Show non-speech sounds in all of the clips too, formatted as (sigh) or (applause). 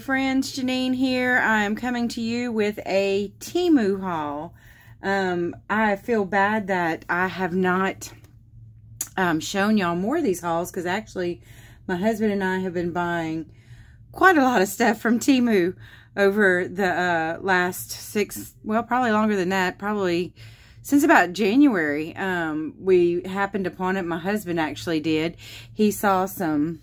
Friends, Jeannine here. I am coming to you with a Temu haul. Um, I feel bad that I have not um, shown y'all more of these hauls because actually my husband and I have been buying quite a lot of stuff from Temu over the uh, last six, well, probably longer than that, probably since about January. Um, we happened upon it, my husband actually did. He saw some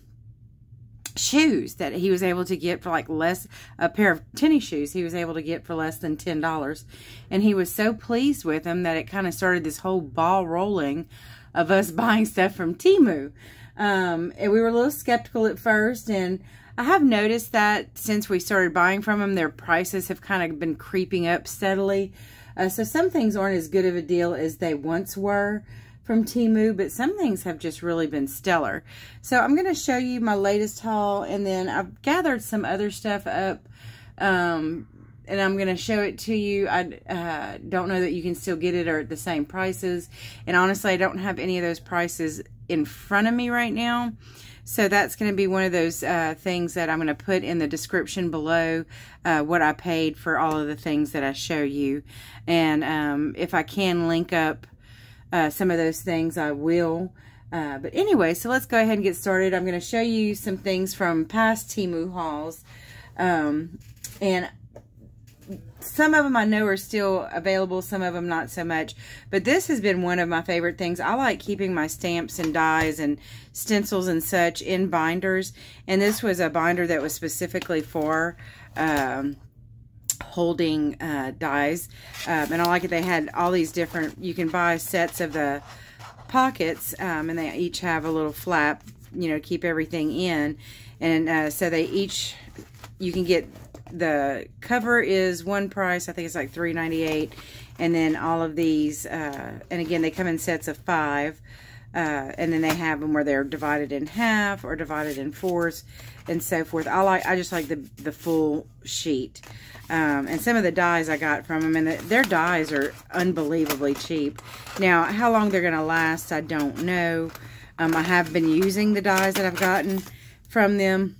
shoes that he was able to get for like less, a pair of tennis shoes he was able to get for less than $10. And he was so pleased with them that it kind of started this whole ball rolling of us (laughs) buying stuff from Temu. Um, and we were a little skeptical at first and I have noticed that since we started buying from them, their prices have kind of been creeping up steadily. Uh, so some things aren't as good of a deal as they once were from Temu, but some things have just really been stellar. So I'm going to show you my latest haul, and then I've gathered some other stuff up, um, and I'm going to show it to you. I uh, don't know that you can still get it or at the same prices, and honestly, I don't have any of those prices in front of me right now. So that's going to be one of those uh, things that I'm going to put in the description below uh, what I paid for all of the things that I show you. And um, if I can link up uh, some of those things I will. Uh, but anyway, so let's go ahead and get started. I'm going to show you some things from past Temu hauls. Um, and some of them I know are still available, some of them not so much. But this has been one of my favorite things. I like keeping my stamps and dies and stencils and such in binders. And this was a binder that was specifically for um, holding uh, dies. Um, and I like it. They had all these different, you can buy sets of the pockets um, and they each have a little flap, you know, keep everything in. And uh, so they each, you can get, the cover is one price. I think it's like three ninety eight, And then all of these, uh, and again, they come in sets of five. Uh, and then they have them where they're divided in half or divided in fours and so forth. I like, I just like the, the full sheet. Um, and some of the dies I got from them, and the, their dies are unbelievably cheap. Now, how long they're going to last, I don't know. Um, I have been using the dies that I've gotten from them.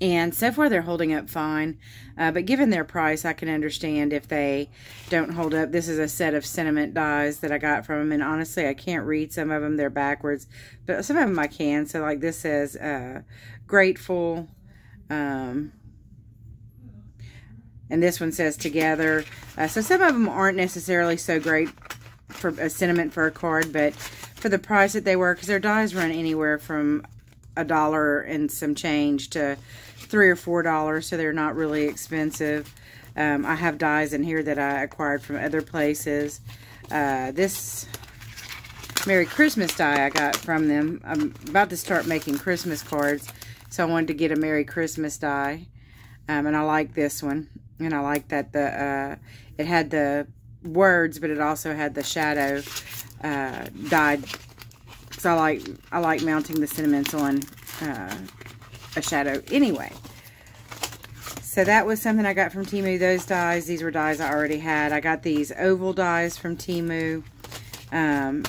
And so far, they're holding up fine. Uh, but given their price, I can understand if they don't hold up. This is a set of sentiment dies that I got from them. And honestly, I can't read some of them. They're backwards. But some of them I can. So like this says, uh, grateful. Um, and this one says together. Uh, so some of them aren't necessarily so great for a sentiment for a card. But for the price that they were, because their dies run anywhere from a dollar and some change to three or four dollars so they're not really expensive. Um, I have dies in here that I acquired from other places. Uh, this Merry Christmas die I got from them. I'm about to start making Christmas cards so I wanted to get a Merry Christmas die um, and I like this one and I like that the uh, it had the words but it also had the shadow uh, dyed. Because I like I like mounting the sentiments on uh, a shadow anyway. So that was something I got from Temu. Those dies, these were dies I already had. I got these oval dies from Temu. Um,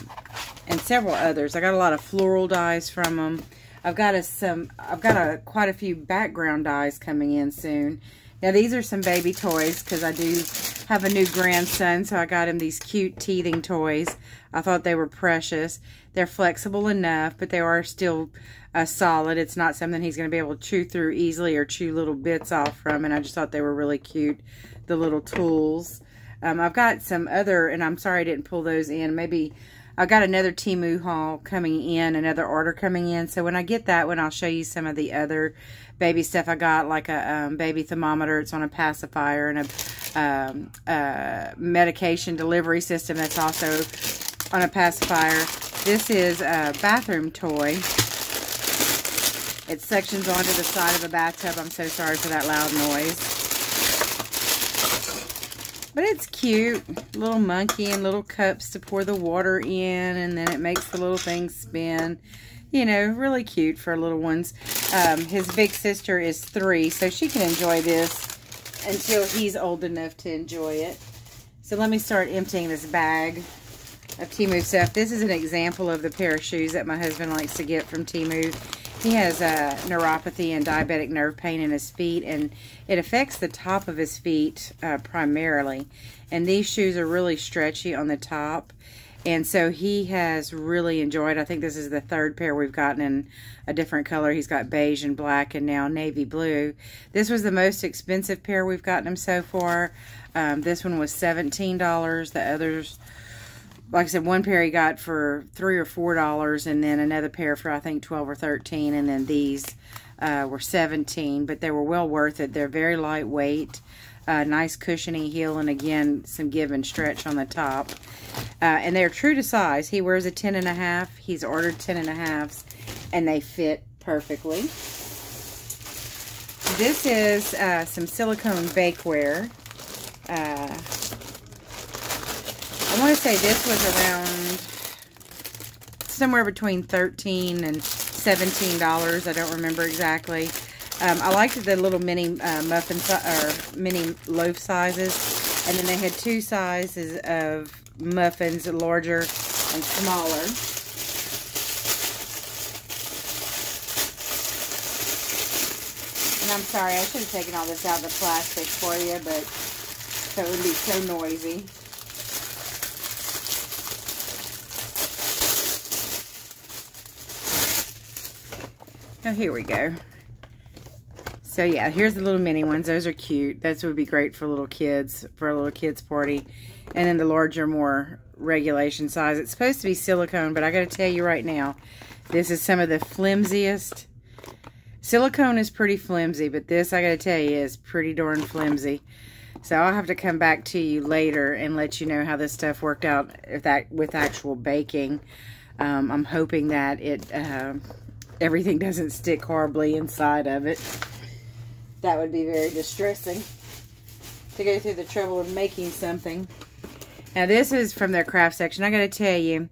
and several others. I got a lot of floral dies from them. I've got a some I've got a quite a few background dies coming in soon. Now these are some baby toys because I do have a new grandson, so I got him these cute teething toys. I thought they were precious. They're flexible enough, but they are still uh, solid. It's not something he's going to be able to chew through easily or chew little bits off from, and I just thought they were really cute, the little tools. Um, I've got some other, and I'm sorry I didn't pull those in. Maybe I got another Temu haul coming in, another order coming in. So when I get that one, I'll show you some of the other baby stuff I got, like a um, baby thermometer. It's on a pacifier and a, um, a medication delivery system that's also on a pacifier. This is a bathroom toy. It sections onto the side of a bathtub. I'm so sorry for that loud noise. But it's cute. Little monkey and little cups to pour the water in. And then it makes the little thing spin. You know, really cute for little ones. Um, his big sister is three, so she can enjoy this until he's old enough to enjoy it. So let me start emptying this bag of Temu stuff. This is an example of the pair of shoes that my husband likes to get from Temu. he has a neuropathy and diabetic nerve pain in his feet, and it affects the top of his feet uh, primarily. And these shoes are really stretchy on the top. And so he has really enjoyed, I think this is the third pair we've gotten in a different color. He's got beige and black and now navy blue. This was the most expensive pair we've gotten him so far. Um, this one was $17. The others like I said, one pair he got for three or four dollars, and then another pair for I think twelve or thirteen, and then these uh, were seventeen. But they were well worth it. They're very lightweight, uh, nice cushiony heel, and again some give and stretch on the top. Uh, and they're true to size. He wears a ten and a half. He's ordered ten and a halves, and they fit perfectly. This is uh, some silicone bakeware. I want to say this was around somewhere between 13 and $17. I don't remember exactly. Um, I liked the little mini uh, muffin or mini loaf sizes. And then they had two sizes of muffins, larger and smaller. And I'm sorry, I should have taken all this out of the plastic for you, but so it would be so noisy. Oh, here we go. So yeah, here's the little mini ones. Those are cute. Those would be great for little kids, for a little kids party. And then the larger, more regulation size. It's supposed to be silicone, but I got to tell you right now, this is some of the flimsiest. Silicone is pretty flimsy, but this, I got to tell you, is pretty darn flimsy. So I'll have to come back to you later and let you know how this stuff worked out if that with actual baking. Um, I'm hoping that it... Uh, everything doesn't stick horribly inside of it. That would be very distressing to go through the trouble of making something. Now this is from their craft section. I got to tell you,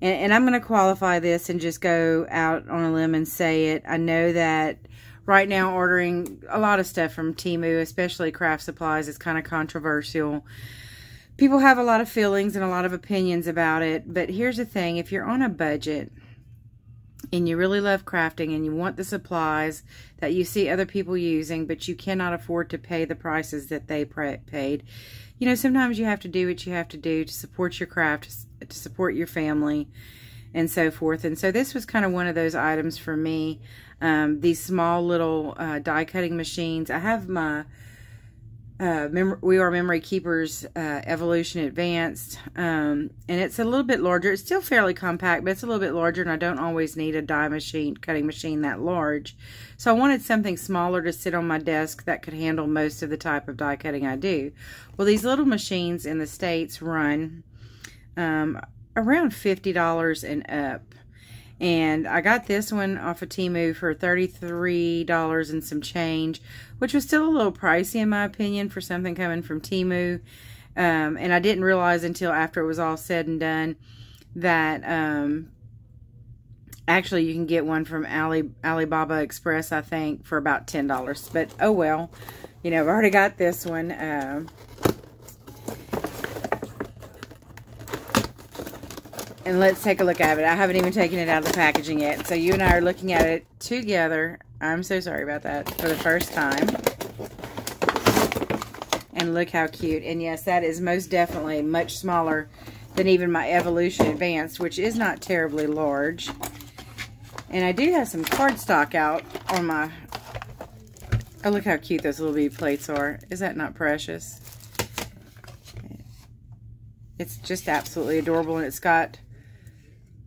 and, and I'm going to qualify this and just go out on a limb and say it. I know that right now ordering a lot of stuff from Temu, especially craft supplies, is kind of controversial. People have a lot of feelings and a lot of opinions about it, but here's the thing. If you're on a budget and you really love crafting and you want the supplies that you see other people using, but you cannot afford to pay the prices that they paid, you know, sometimes you have to do what you have to do to support your craft, to support your family, and so forth. And so this was kind of one of those items for me. Um, these small little uh, die cutting machines. I have my uh, We R Memory Keepers uh, evolution advanced um, and it's a little bit larger. It's still fairly compact but it's a little bit larger and I don't always need a die machine cutting machine that large. So I wanted something smaller to sit on my desk that could handle most of the type of die cutting I do. Well these little machines in the States run um, around $50 and up and I got this one off of Temu for $33 and some change, which was still a little pricey in my opinion for something coming from Temu. Um, and I didn't realize until after it was all said and done that um, actually you can get one from Ali, Alibaba Express, I think, for about $10. But oh well, you know, I've already got this one. Um, And let's take a look at it. I haven't even taken it out of the packaging yet. So you and I are looking at it together. I'm so sorry about that. For the first time. And look how cute. And yes, that is most definitely much smaller than even my Evolution Advanced, which is not terribly large. And I do have some cardstock out on my... Oh, look how cute those little bead plates are. Is that not precious? It's just absolutely adorable, and it's got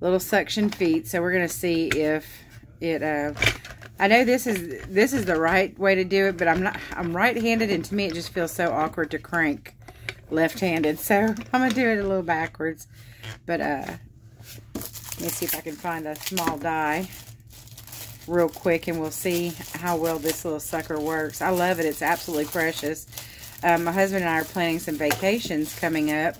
little suction feet. So we're going to see if it, uh, I know this is, this is the right way to do it, but I'm not, I'm right-handed and to me it just feels so awkward to crank left-handed. So (laughs) I'm going to do it a little backwards. But, uh, let me see if I can find a small die real quick and we'll see how well this little sucker works. I love it. It's absolutely precious. Um, my husband and I are planning some vacations coming up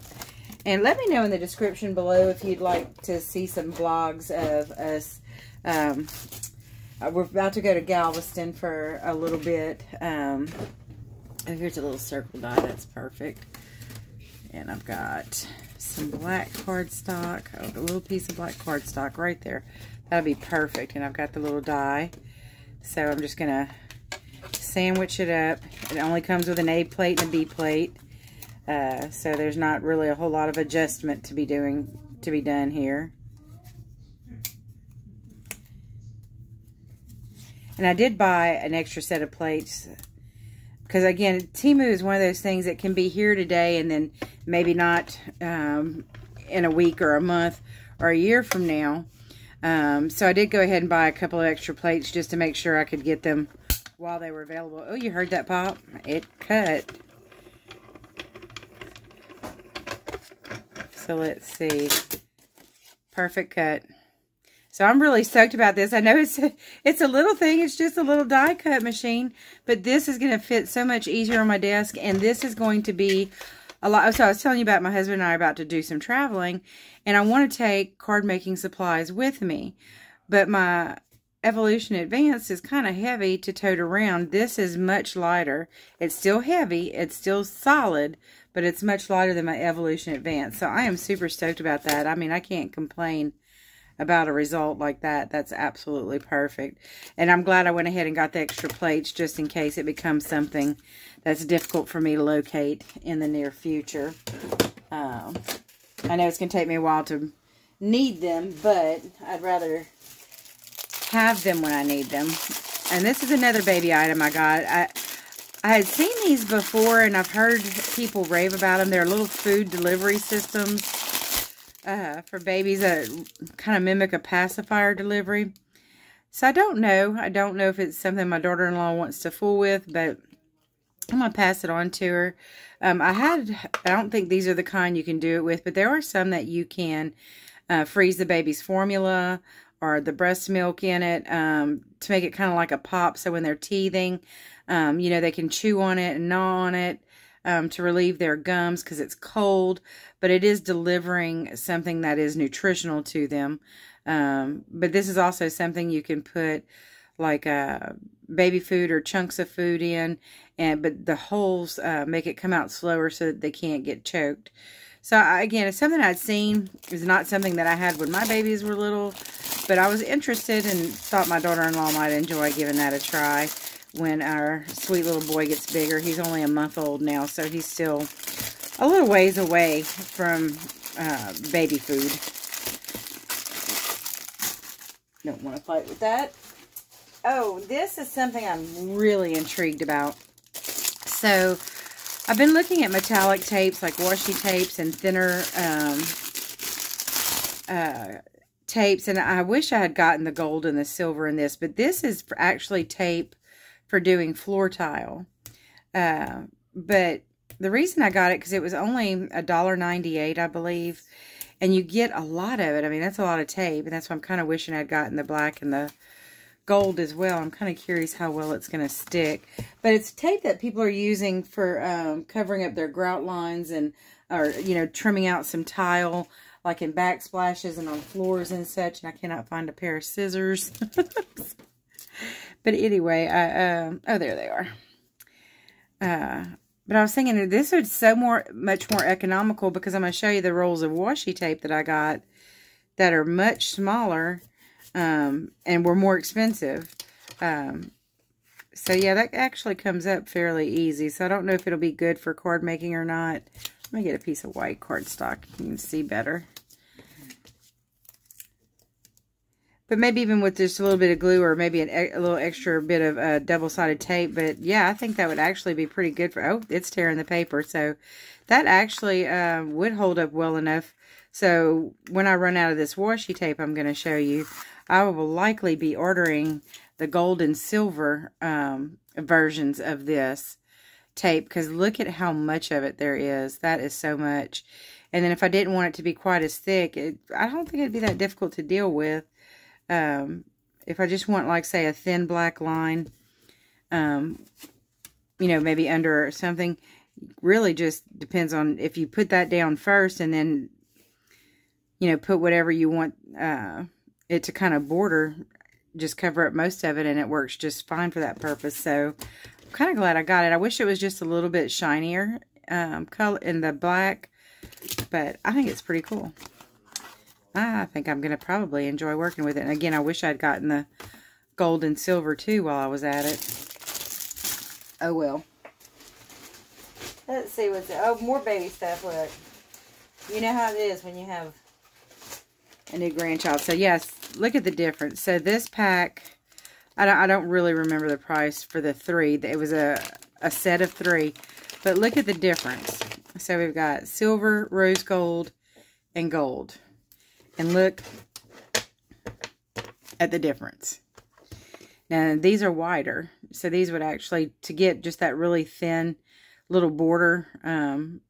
and let me know in the description below if you'd like to see some vlogs of us. Um, uh, we're about to go to Galveston for a little bit. Um, oh, here's a little circle die. That's perfect. And I've got some black cardstock. Oh, a little piece of black cardstock right there. That'll be perfect. And I've got the little die. So I'm just going to sandwich it up. It only comes with an A plate and a B plate. Uh, so there's not really a whole lot of adjustment to be doing, to be done here. And I did buy an extra set of plates because again, Temu is one of those things that can be here today and then maybe not um, in a week or a month or a year from now. Um, so I did go ahead and buy a couple of extra plates just to make sure I could get them while they were available. Oh, you heard that pop? It cut. So let's see. Perfect cut. So I'm really stoked about this. I know it's a, it's a little thing. It's just a little die cut machine. But this is going to fit so much easier on my desk. And this is going to be a lot. So I was telling you about my husband and I are about to do some traveling. And I want to take card making supplies with me. But my Evolution Advanced is kind of heavy to tote around. This is much lighter. It's still heavy. It's still solid. But it's much lighter than my Evolution Advanced. So I am super stoked about that. I mean, I can't complain about a result like that. That's absolutely perfect. And I'm glad I went ahead and got the extra plates just in case it becomes something that's difficult for me to locate in the near future. Um, I know it's going to take me a while to need them, but I'd rather have them when I need them. And this is another baby item I got. I, I had seen these before, and I've heard people rave about them. They're little food delivery systems uh, for babies that kind of mimic a pacifier delivery. So I don't know. I don't know if it's something my daughter-in-law wants to fool with, but I'm going to pass it on to her. Um, I had, I don't think these are the kind you can do it with, but there are some that you can uh, freeze the baby's formula or the breast milk in it um, to make it kind of like a pop. So when they're teething, um, you know, they can chew on it and gnaw on it um, to relieve their gums because it's cold, but it is delivering something that is nutritional to them. Um, but this is also something you can put like uh, baby food or chunks of food in, and but the holes uh, make it come out slower so that they can't get choked. So again, it's something I'd seen. It's not something that I had when my babies were little, but I was interested and thought my daughter-in-law might enjoy giving that a try when our sweet little boy gets bigger. He's only a month old now, so he's still a little ways away from uh, baby food. Don't want to fight with that. Oh, this is something I'm really intrigued about. So, I've been looking at metallic tapes, like washi tapes and thinner um, uh, tapes, and I wish I had gotten the gold and the silver in this, but this is actually tape for doing floor tile. Uh, but the reason I got it, because it was only a dollar ninety-eight, I believe. And you get a lot of it. I mean, that's a lot of tape. And that's why I'm kind of wishing I'd gotten the black and the gold as well. I'm kind of curious how well it's going to stick. But it's tape that people are using for um, covering up their grout lines and, or, you know, trimming out some tile, like in backsplashes and on floors and such. And I cannot find a pair of scissors. (laughs) But anyway, I, um, oh, there they are. Uh, but I was thinking this is so more, much more economical because I'm going to show you the rolls of washi tape that I got that are much smaller um, and were more expensive. Um, so yeah, that actually comes up fairly easy. So I don't know if it'll be good for card making or not. Let me get a piece of white cardstock. You can see better. But maybe even with just a little bit of glue or maybe an, a little extra bit of uh, double-sided tape. But yeah, I think that would actually be pretty good for... Oh, it's tearing the paper. So that actually uh, would hold up well enough. So when I run out of this washi tape I'm going to show you, I will likely be ordering the gold and silver um, versions of this tape. Because look at how much of it there is. That is so much. And then if I didn't want it to be quite as thick, it, I don't think it'd be that difficult to deal with um, if I just want, like, say, a thin black line, um, you know, maybe under something, really just depends on if you put that down first and then, you know, put whatever you want uh, it to kind of border, just cover up most of it, and it works just fine for that purpose. So, I'm kind of glad I got it. I wish it was just a little bit shinier um, color in the black, but I think it's pretty cool. I think I'm going to probably enjoy working with it. And again, I wish I'd gotten the gold and silver too while I was at it. Oh well. Let's see what's Oh, more baby stuff. Look. You know how it is when you have a new grandchild. So yes, look at the difference. So this pack, I don't, I don't really remember the price for the three. It was a, a set of three. But look at the difference. So we've got silver, rose gold, and gold. And look at the difference. Now, these are wider. So these would actually, to get just that really thin little border um,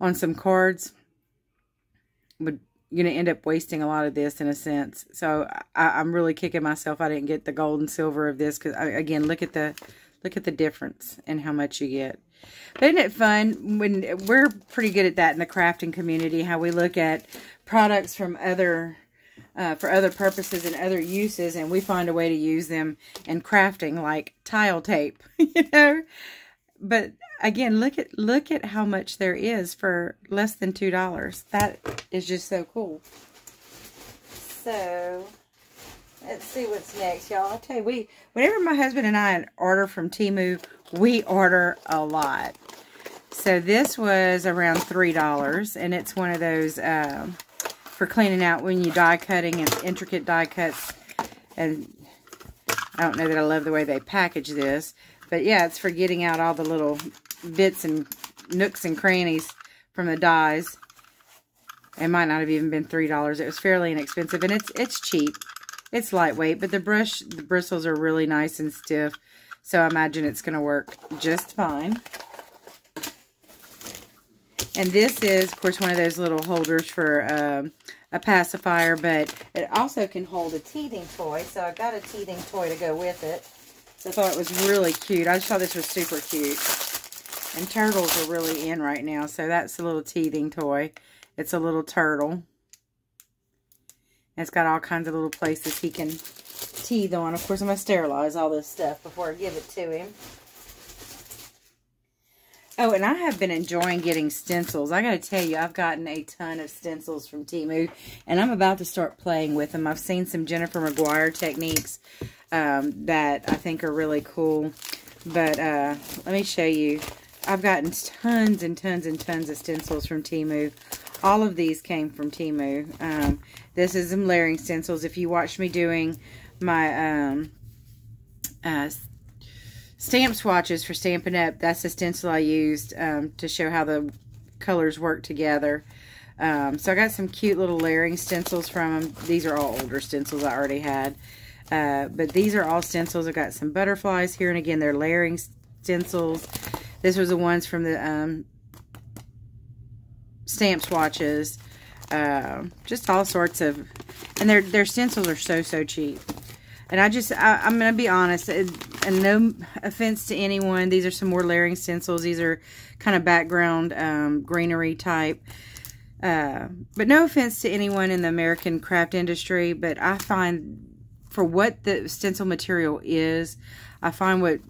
on some cards, would going to end up wasting a lot of this in a sense. So I, am really kicking myself. I didn't get the gold and silver of this because again, look at the look at the difference in how much you get. But isn't it fun when we're pretty good at that in the crafting community? How we look at products from other uh, for other purposes and other uses, and we find a way to use them in crafting, like tile tape, (laughs) you know. But again, look at look at how much there is for less than two dollars. That is just so cool. So let's see what's next, y'all. I'll tell you, we whenever my husband and I order from Temu, we order a lot. So this was around three dollars, and it's one of those um, for cleaning out when you die cutting and intricate die cuts. And I don't know that I love the way they package this, but yeah, it's for getting out all the little bits and nooks and crannies from the dies. It might not have even been $3. It was fairly inexpensive, and it's it's cheap. It's lightweight, but the brush, the bristles are really nice and stiff. So I imagine it's going to work just fine. And this is, of course, one of those little holders for um, a pacifier, but it also can hold a teething toy. So I've got a teething toy to go with it. So I thought it was really cute. I just thought this was super cute. And turtles are really in right now. So that's a little teething toy. It's a little turtle. It's got all kinds of little places he can teeth on. Of course, I'm going to sterilize all this stuff before I give it to him. Oh, and I have been enjoying getting stencils. I got to tell you, I've gotten a ton of stencils from Temu, and I'm about to start playing with them. I've seen some Jennifer McGuire techniques um, that I think are really cool. But uh, let me show you. I've gotten tons and tons and tons of stencils from Temu. All of these came from Temu. Um, this is some layering stencils. If you watched me doing my um, uh, stamp swatches for Stampin' Up, that's the stencil I used um, to show how the colors work together. Um, so I got some cute little layering stencils from them. These are all older stencils I already had. Uh, but these are all stencils. I've got some butterflies here. And again, they're layering stencils. This was the ones from the um, stamp swatches. Uh, just all sorts of... And their, their stencils are so, so cheap. And I just, I, am going to be honest, and no offense to anyone, these are some more layering stencils. These are kind of background um, greenery type. Uh, but no offense to anyone in the American craft industry, but I find for what the stencil material is, I find what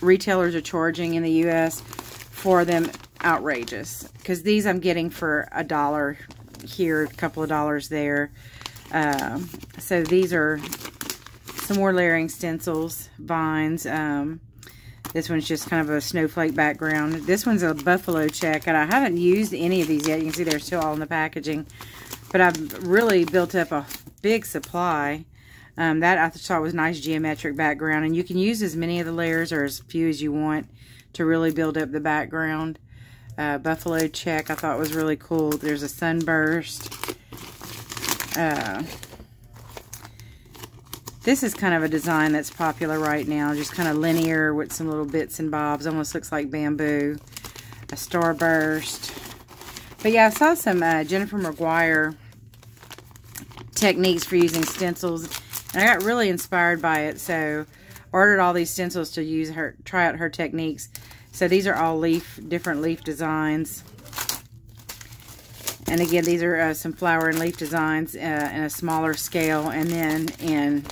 retailers are charging in the U.S. for them outrageous. Because these I'm getting for a dollar here, a couple of dollars there. Um, so these are some more layering stencils, vines. Um, this one's just kind of a snowflake background. This one's a buffalo check, and I haven't used any of these yet. You can see they're still all in the packaging. But I've really built up a big supply. Um, that I thought was nice geometric background. And you can use as many of the layers or as few as you want to really build up the background. Uh, Buffalo check I thought was really cool. There's a sunburst. Uh, this is kind of a design that's popular right now. Just kind of linear with some little bits and bobs. Almost looks like bamboo. A starburst. But yeah, I saw some uh, Jennifer McGuire techniques for using stencils and I got really inspired by it, so ordered all these stencils to use her, try out her techniques. So these are all leaf, different leaf designs. And again, these are uh, some flower and leaf designs uh, in a smaller scale, and then in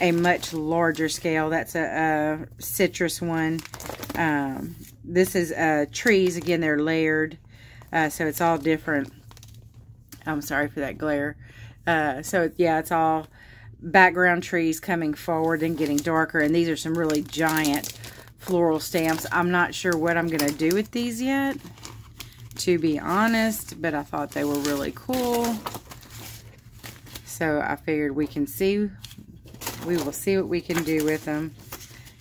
a much larger scale. That's a, a citrus one. Um, this is uh, trees. Again, they're layered, uh, so it's all different I'm sorry for that glare. Uh, so yeah, it's all background trees coming forward and getting darker. And these are some really giant floral stamps. I'm not sure what I'm going to do with these yet, to be honest, but I thought they were really cool. So I figured we can see, we will see what we can do with them.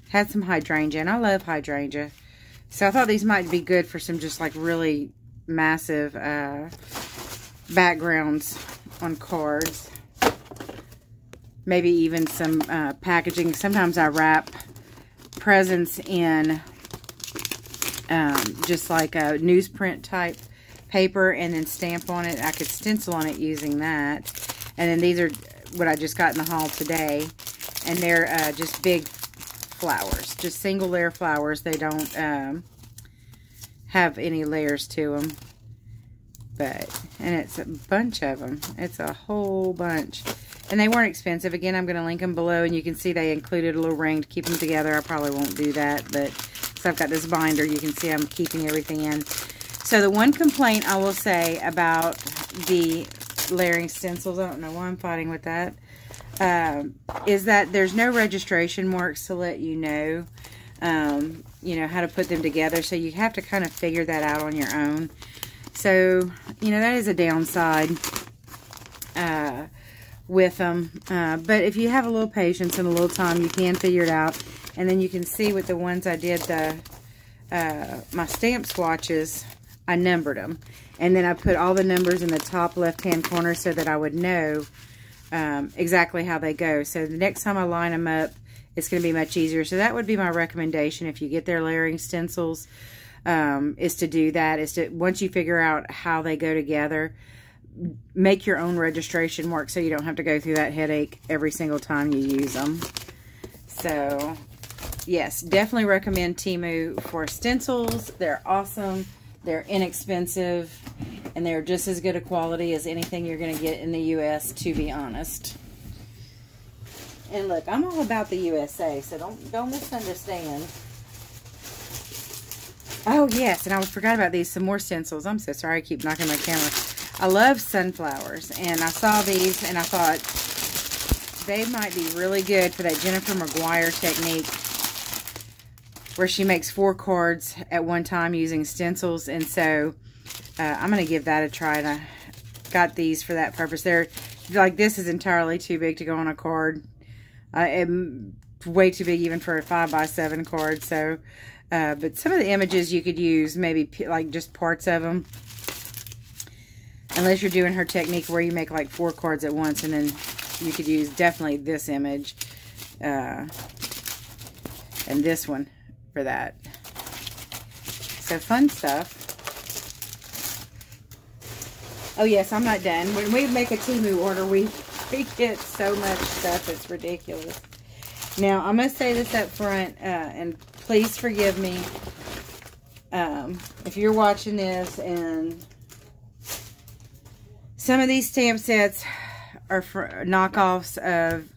Had some hydrangea, and I love hydrangea. So I thought these might be good for some just like really massive uh, backgrounds on cards. Maybe even some uh, packaging. Sometimes I wrap presents in um, just like a newsprint type paper and then stamp on it. I could stencil on it using that. And then these are what I just got in the haul today. And they're uh, just big flowers. Just single layer flowers. They don't um, have any layers to them. But, and it's a bunch of them. It's a whole bunch. And they weren't expensive. Again, I'm going to link them below. And you can see they included a little ring to keep them together. I probably won't do that. But, so I've got this binder. You can see I'm keeping everything in. So the one complaint I will say about the layering stencils, I don't know why I'm fighting with that, um, is that there's no registration marks to let you know, um, you know, how to put them together. So you have to kind of figure that out on your own. So, you know, that is a downside uh, with them. Uh, but if you have a little patience and a little time, you can figure it out. And then you can see with the ones I did, the uh, my stamp swatches, I numbered them. And then I put all the numbers in the top left-hand corner so that I would know um, exactly how they go. So the next time I line them up, it's going to be much easier. So that would be my recommendation if you get their layering stencils um, is to do that. Is to once you figure out how they go together, make your own registration mark so you don't have to go through that headache every single time you use them. So, yes, definitely recommend Temu for stencils. They're awesome. They're inexpensive. And they're just as good a quality as anything you're going to get in the U.S., to be honest. And look, I'm all about the USA, so don't don't misunderstand. Oh, yes, and I forgot about these, some more stencils. I'm so sorry I keep knocking my camera. I love sunflowers, and I saw these, and I thought they might be really good for that Jennifer McGuire technique where she makes four cards at one time using stencils, and so uh, I'm going to give that a try, and I got these for that purpose. They're, like, this is entirely too big to go on a card. Uh, way too big even for a 5 by 7 card, so uh, but some of the images you could use maybe like just parts of them. Unless you're doing her technique where you make like four cards at once and then you could use definitely this image uh, and this one for that. So fun stuff. Oh yes, I'm not done. When we make a Temu order, we, (laughs) we get so much stuff, it's ridiculous. Now, I'm going to say this up front, uh, and please forgive me um, if you're watching this and some of these stamp sets are knockoffs of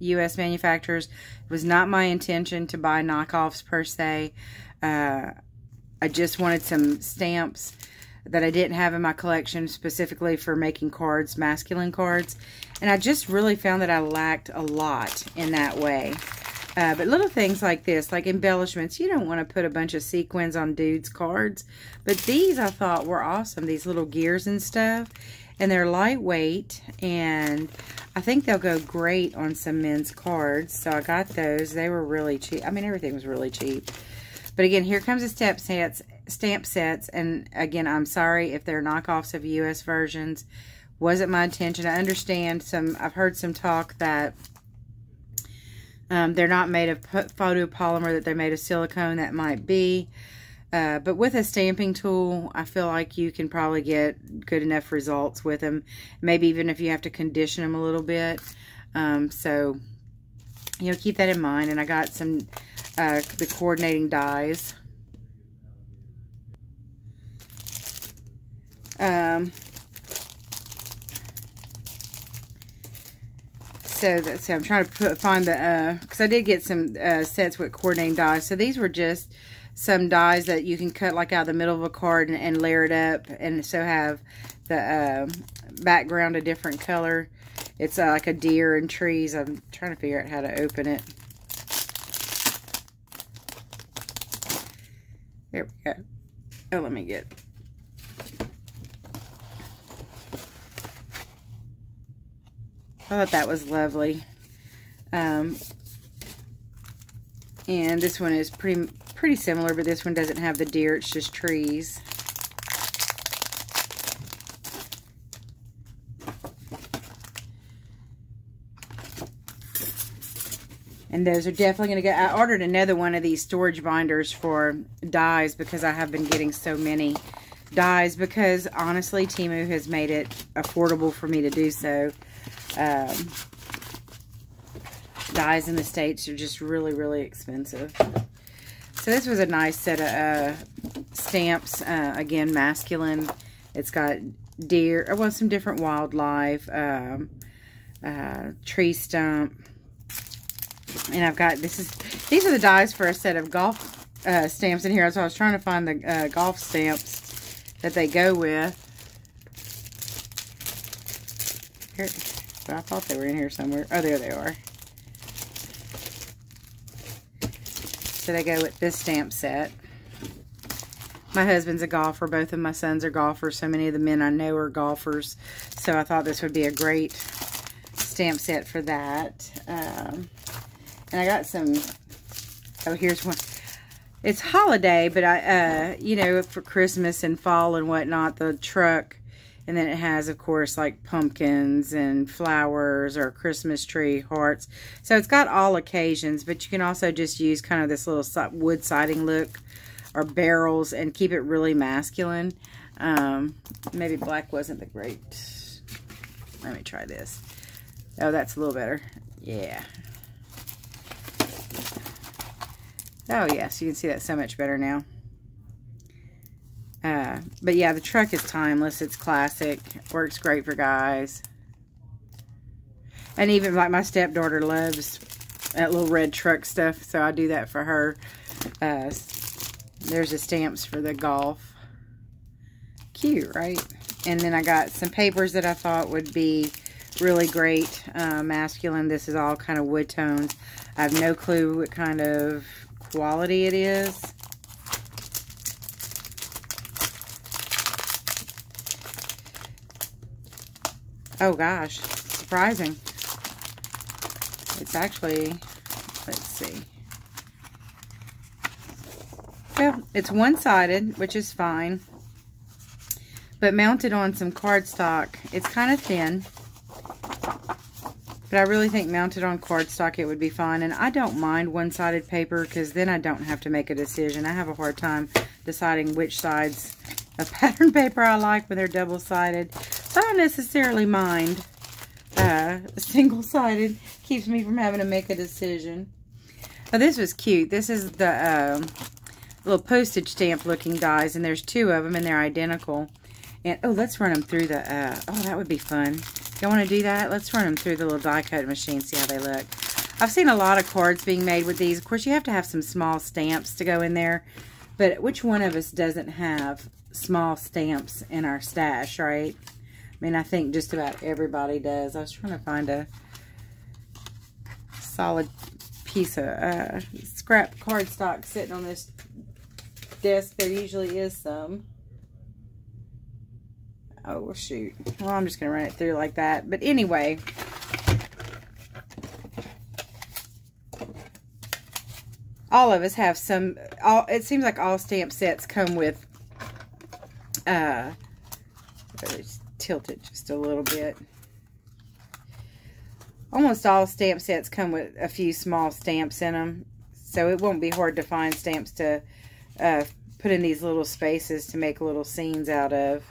U.S. manufacturers. It was not my intention to buy knockoffs per se. Uh, I just wanted some stamps that I didn't have in my collection specifically for making cards, masculine cards. And I just really found that I lacked a lot in that way. Uh, but little things like this, like embellishments, you don't want to put a bunch of sequins on dudes' cards. But these I thought were awesome, these little gears and stuff. And they're lightweight, and I think they'll go great on some men's cards. So I got those. They were really cheap. I mean, everything was really cheap. But again, here comes the step sets, stamp sets. And again, I'm sorry if they're knockoffs of U.S. versions. Wasn't my intention. I understand some, I've heard some talk that um, they're not made of photopolymer, that they're made of silicone. That might be. Uh, but with a stamping tool, I feel like you can probably get good enough results with them. Maybe even if you have to condition them a little bit. Um, so, you know, keep that in mind. And I got some, uh, the coordinating dies. Um, so that's so I'm trying to put, find the because uh, I did get some uh, sets with coordinating dies. So these were just some dies that you can cut like out of the middle of a card and, and layer it up, and so have the uh, background a different color. It's uh, like a deer and trees. I'm trying to figure out how to open it. There we go. Oh, let me get I thought that was lovely. Um, and this one is pretty pretty similar, but this one doesn't have the deer. It's just trees. And those are definitely going to go. I ordered another one of these storage binders for dies because I have been getting so many dies because honestly Temu has made it affordable for me to do so um, dies in the States are just really, really expensive. So this was a nice set of uh, stamps. Uh, again, masculine. It's got deer, well, some different wildlife, um, uh, tree stump. And I've got, this is, these are the dies for a set of golf uh, stamps in here. So I was trying to find the uh, golf stamps that they go with. Here, but I thought they were in here somewhere. Oh, there they are. They go with this stamp set. My husband's a golfer. Both of my sons are golfers. So many of the men I know are golfers. So I thought this would be a great stamp set for that. Um, and I got some, oh, here's one. It's holiday, but I, uh, you know, for Christmas and fall and whatnot, the truck and then it has, of course, like pumpkins and flowers or Christmas tree hearts. So it's got all occasions, but you can also just use kind of this little wood siding look or barrels and keep it really masculine. Um, maybe black wasn't the great. Let me try this. Oh, that's a little better. Yeah. Oh, yes, you can see that so much better now. Uh, but yeah, the truck is timeless. It's classic. Works great for guys. And even like my stepdaughter loves that little red truck stuff. So I do that for her. Uh, there's the stamps for the golf. Cute, right? And then I got some papers that I thought would be really great. Uh, masculine. This is all kind of wood tones. I have no clue what kind of quality it is. Oh gosh, surprising. It's actually, let's see. Well, it's one-sided, which is fine. But mounted on some cardstock, it's kind of thin. But I really think mounted on cardstock, it would be fine. And I don't mind one-sided paper because then I don't have to make a decision. I have a hard time deciding which sides of (laughs) pattern paper I like when they're double-sided. I don't necessarily mind uh, (laughs) single-sided. Keeps me from having to make a decision. Now, this was cute. This is the uh, little postage stamp looking dies, and there's two of them, and they're identical. And, oh, let's run them through the, uh, oh, that would be fun. Y'all want to do that? Let's run them through the little die cut machine, see how they look. I've seen a lot of cards being made with these. Of course, you have to have some small stamps to go in there. But which one of us doesn't have small stamps in our stash, right? I mean, I think just about everybody does. I was trying to find a solid piece of uh, scrap cardstock sitting on this desk. There usually is some. Oh, shoot. Well, I'm just going to run it through like that. But anyway, all of us have some, all, it seems like all stamp sets come with, uh, tilt it just a little bit. Almost all stamp sets come with a few small stamps in them. So it won't be hard to find stamps to uh, put in these little spaces to make little scenes out of.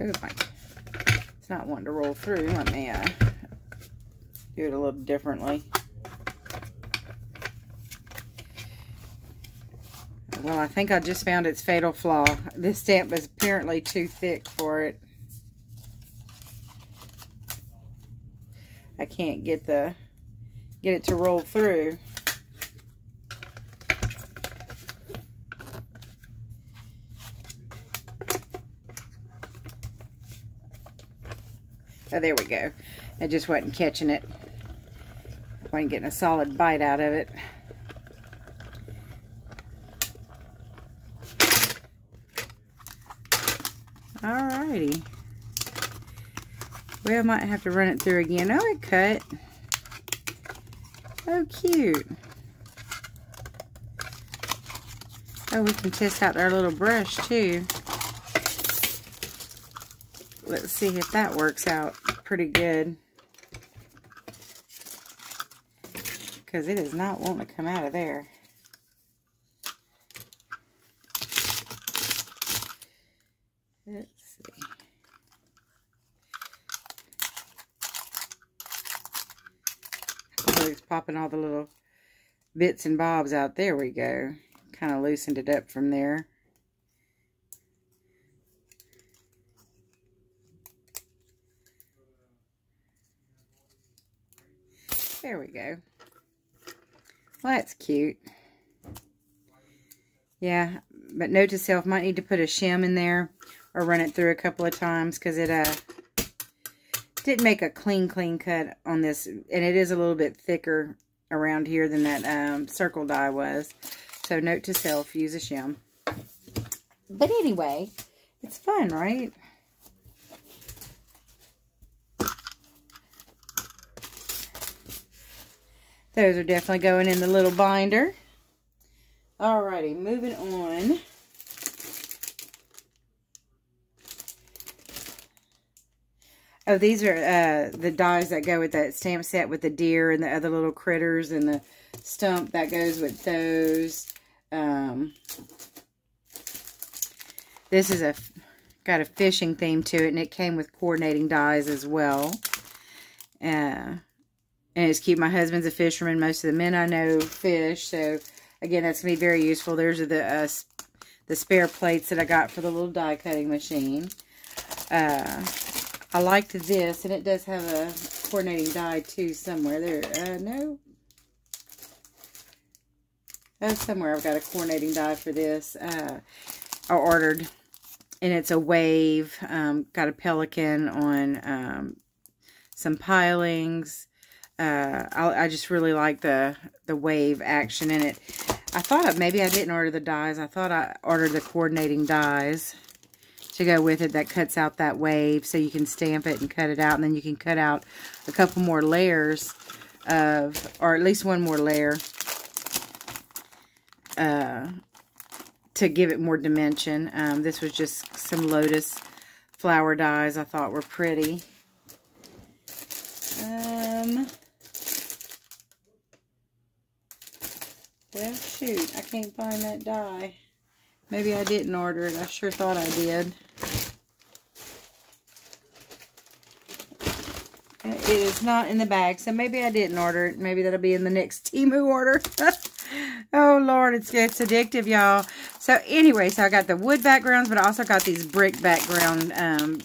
Oh my, it's not wanting to roll through. Let me uh, do it a little differently. Well, I think I just found its fatal flaw. This stamp is apparently too thick for it. I can't get the get it to roll through. Oh, there we go. I just wasn't catching it. I wasn't getting a solid bite out of it. Alrighty. We might have to run it through again. Oh, it cut. Oh, cute. Oh, we can test out our little brush, too. Let's see if that works out pretty good. Because it is not wanting to come out of there. Let's see. Popping all the little bits and bobs out. There we go. Kind of loosened it up from there. There we go. Well, that's cute. Yeah, but note to self, might need to put a shim in there or run it through a couple of times because it uh didn't make a clean, clean cut on this. And it is a little bit thicker around here than that um, circle die was. So note to self, use a shim. But anyway, it's fun, right? Those are definitely going in the little binder. Alrighty, moving on. Oh, these are uh, the dies that go with that stamp set with the deer and the other little critters and the stump that goes with those. Um, this is a got a fishing theme to it, and it came with coordinating dies as well. Uh, and it's cute. My husband's a fisherman. Most of the men I know fish. So, again, that's to be very useful. There's the uh, the spare plates that I got for the little die cutting machine. Uh, I liked this, and it does have a coordinating die, too, somewhere. There, uh, no. Oh, somewhere I've got a coordinating die for this. Uh, I ordered, and it's a wave. Um, got a pelican on um, some pilings uh, I, I, just really like the, the wave action in it. I thought maybe I didn't order the dies. I thought I ordered the coordinating dies to go with it that cuts out that wave so you can stamp it and cut it out. And then you can cut out a couple more layers of, or at least one more layer uh, to give it more dimension. Um, this was just some lotus flower dies I thought were pretty. Um, Well, shoot, I can't find that die. Maybe I didn't order it. I sure thought I did. It is not in the bag, so maybe I didn't order it. Maybe that'll be in the next (laughs) Temu order. (laughs) oh, Lord, it's, it's addictive, y'all. So, anyway, so I got the wood backgrounds, but I also got these brick background um,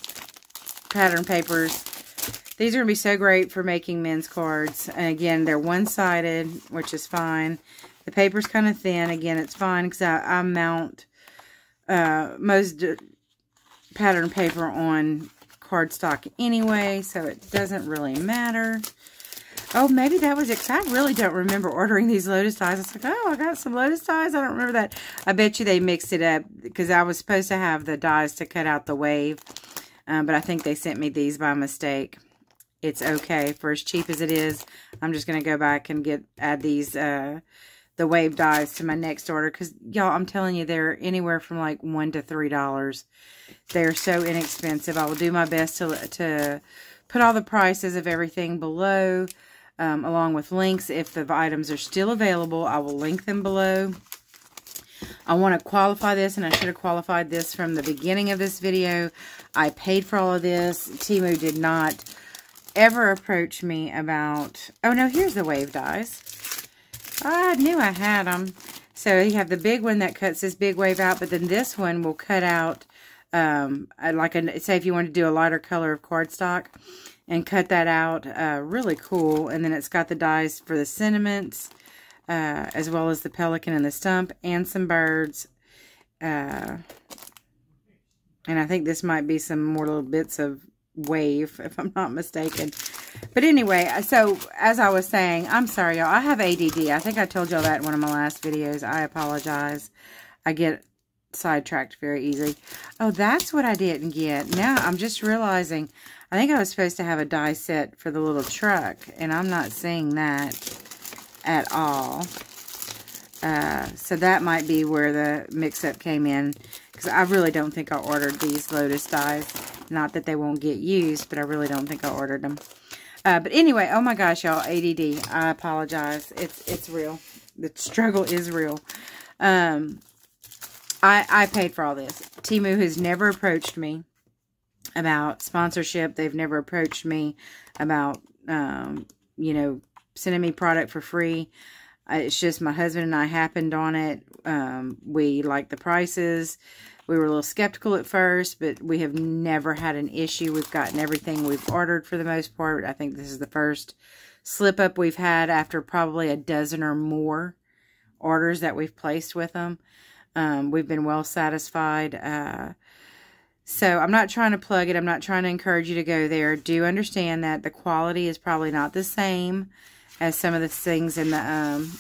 pattern papers. These are going to be so great for making men's cards. And again, they're one-sided, which is fine. The paper's kind of thin. Again, it's fine because I, I, mount uh, most pattern paper on cardstock anyway, so it doesn't really matter. Oh, maybe that was it. I really don't remember ordering these Lotus dies. It's like, oh, I got some Lotus dies. I don't remember that. I bet you they mixed it up because I was supposed to have the dies to cut out the wave. Um, but I think they sent me these by mistake. It's okay. For as cheap as it is, I'm just going to go back and get add these uh, the wave dies to my next order. Because, y'all, I'm telling you, they're anywhere from like 1 to $3. They're so inexpensive. I will do my best to, to put all the prices of everything below, um, along with links. If the items are still available, I will link them below. I want to qualify this, and I should have qualified this from the beginning of this video. I paid for all of this. Temu did not ever approach me about... Oh, no, here's the wave dies. I knew I had them. So you have the big one that cuts this big wave out, but then this one will cut out, um, like, a, say if you want to do a lighter color of cardstock, and cut that out. Uh, really cool. And then it's got the dies for the sentiments, uh, as well as the pelican and the stump, and some birds. Uh, and I think this might be some more little bits of wave, if I'm not mistaken. But anyway, so as I was saying, I'm sorry, y'all. I have ADD. I think I told y'all that in one of my last videos. I apologize. I get sidetracked very easily. Oh, that's what I didn't get. Now I'm just realizing I think I was supposed to have a die set for the little truck, and I'm not seeing that at all. Uh, so that might be where the mix-up came in, because I really don't think I ordered these Lotus dies. Not that they won't get used, but I really don't think I ordered them. Uh, but anyway, oh my gosh, y'all, ADD. I apologize. It's it's real. The struggle is real. Um, I, I paid for all this. Temu has never approached me about sponsorship. They've never approached me about, um, you know, sending me product for free. Uh, it's just my husband and I happened on it. Um, we like the prices. We were a little skeptical at first, but we have never had an issue. We've gotten everything we've ordered for the most part. I think this is the first slip up we've had after probably a dozen or more orders that we've placed with them. Um, we've been well satisfied. Uh, so I'm not trying to plug it. I'm not trying to encourage you to go there. Do understand that the quality is probably not the same as some of the things in the um,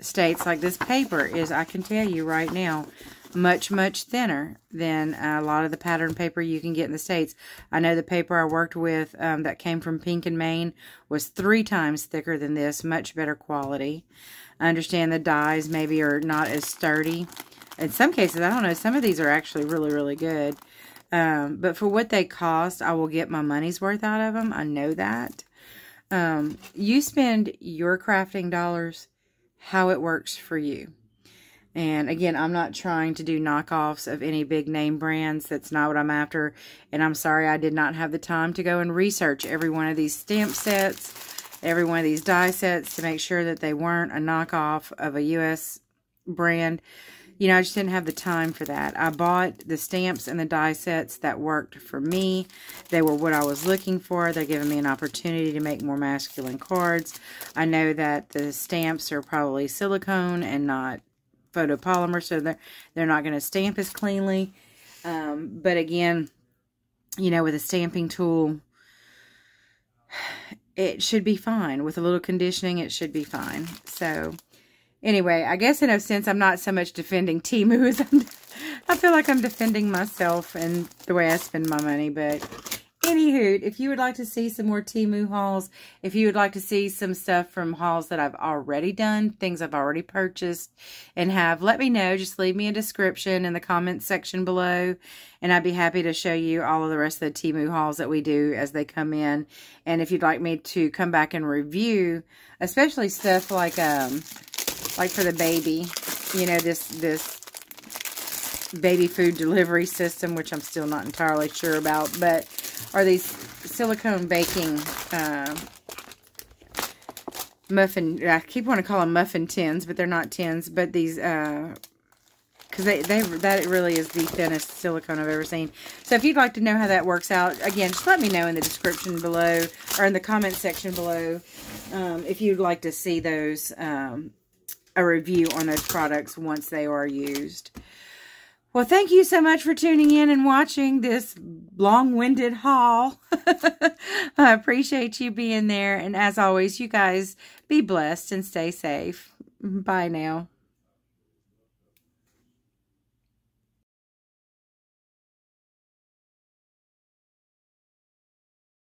states. Like this paper is, I can tell you right now, much, much thinner than a lot of the pattern paper you can get in the States. I know the paper I worked with um, that came from Pink and Main was three times thicker than this, much better quality. I understand the dies maybe are not as sturdy in some cases, I don't know, some of these are actually really, really good. Um, but for what they cost, I will get my money's worth out of them. I know that. Um, you spend your crafting dollars how it works for you. And again, I'm not trying to do knockoffs of any big name brands. That's not what I'm after. And I'm sorry I did not have the time to go and research every one of these stamp sets, every one of these die sets to make sure that they weren't a knockoff of a U.S. brand you know, I just didn't have the time for that. I bought the stamps and the die sets that worked for me. They were what I was looking for. They're giving me an opportunity to make more masculine cards. I know that the stamps are probably silicone and not photopolymer, so they're, they're not going to stamp as cleanly. Um, but again, you know, with a stamping tool, (sighs) it should be fine. With a little conditioning, it should be fine. So, Anyway, I guess in a sense, I'm not so much defending Temu as (laughs) I'm, I feel like I'm defending myself and the way I spend my money. But anywho, if you would like to see some more Temu hauls, if you would like to see some stuff from hauls that I've already done, things I've already purchased and have, let me know. Just leave me a description in the comments section below. And I'd be happy to show you all of the rest of the Temu hauls that we do as they come in. And if you'd like me to come back and review, especially stuff like... um like for the baby, you know, this, this baby food delivery system, which I'm still not entirely sure about, but are these silicone baking uh, muffin, I keep wanting to call them muffin tins, but they're not tins, but these, uh, because they, they, that really is the thinnest silicone I've ever seen. So if you'd like to know how that works out, again, just let me know in the description below, or in the comment section below, um, if you'd like to see those, um, a review on those products once they are used. Well, thank you so much for tuning in and watching this long-winded haul. (laughs) I appreciate you being there. And as always, you guys be blessed and stay safe. Bye now.